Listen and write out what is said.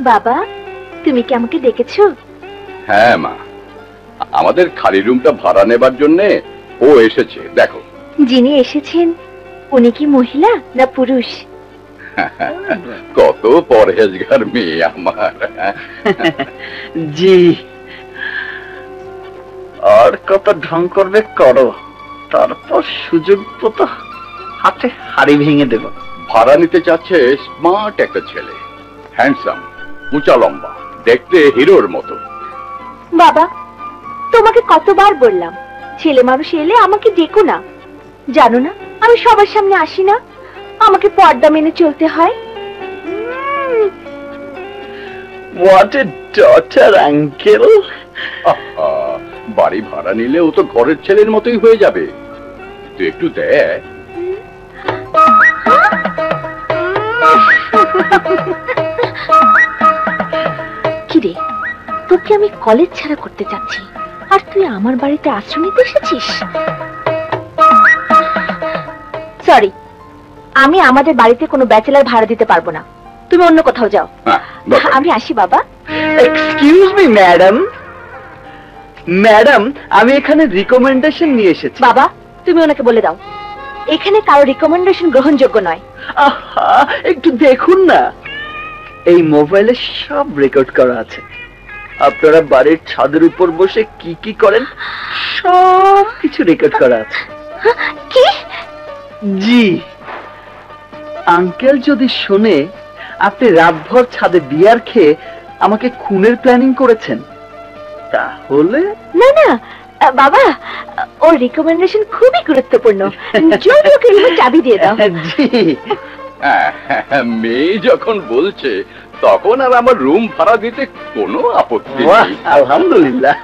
বাবা তুমি কি আমাকে ডেকেছো হ্যাঁ মা। আমাদের খালি রুমটা ভাড়া নেবার জন্য ও এসেছে দেখো। যিনি এসেছেন উনি কি মহিলা না পুরুষ? কত পরহেজগার মেয়ে আমার। জি। আর কত ঢং করবে করো তারপর সুযোগ মতো হাতে হাড়ি ভেঙে দেব। ভাড়া নিতে চাচ্ছে স্মার্ট একটা ছেলে হ্যান্ডসাম উঁচা লম্বা দেখতে হিরোর মতো। বাবা তোমাকে কতবার বললাম ছেলে মানুষ এলে আমাকে ডেকো না। জানো না আমি সবার সামনে আসি না? আমাকে পর্দা মেনে চলতে হয়। হোয়াট এ ডটার আঙ্কেল বাড়ি ভাড়া নিলে ও তো ঘরের ছেলের মতোই হয়ে যাবে। তুই একটু দেখ কিরে তোকে আমি কলেজ ছাড়া করতে চাচ্ছি আর তুই আমার বাড়িতে আশ্রয় নিতে এসেছিস? সরি আমি আমাদের বাড়িতে কোনো ব্যাচেলার ভাড়া দিতে পারব না। তুমি অন্য কোথাও যাও। হ্যাঁ। আমি আসি বাবা। এক্সকিউজ মি ম্যাডাম ম্যাডাম আমি এখানে রিকমেন্ডেশন নিয়ে এসেছি। বাবা তুমি ওনাকে বলে দাও। এখানে কারও রিকমেন্ডেশন গ্রহণযোগ্য নয়। আহা একটু দেখুন না। এই মোবাইলে সব রেকর্ড করা আছে। আপনারা বাড়ির ছাদের উপর বসে কি কি করেন সব কিছু রেকর্ড করা আছে। কি? জি। আঙ্কেল যদি শুনে আপনি রাতভর ছাদে বিয়ার খেয়ে আমাকে খুনের প্ল্যানিং করেছেন। তাহলে? না না বাবা ওর রিকমেন্ডেশন খুবই গুরুত্বপূর্ণ। জলদি ওকে চাবি দিয়ে দাও। জি। মেয়ে যখন বলছে তখন আর আমার রুম ভাড়া দিতে কোনো আপত্তি নেই। আলহামদুলিল্লাহ।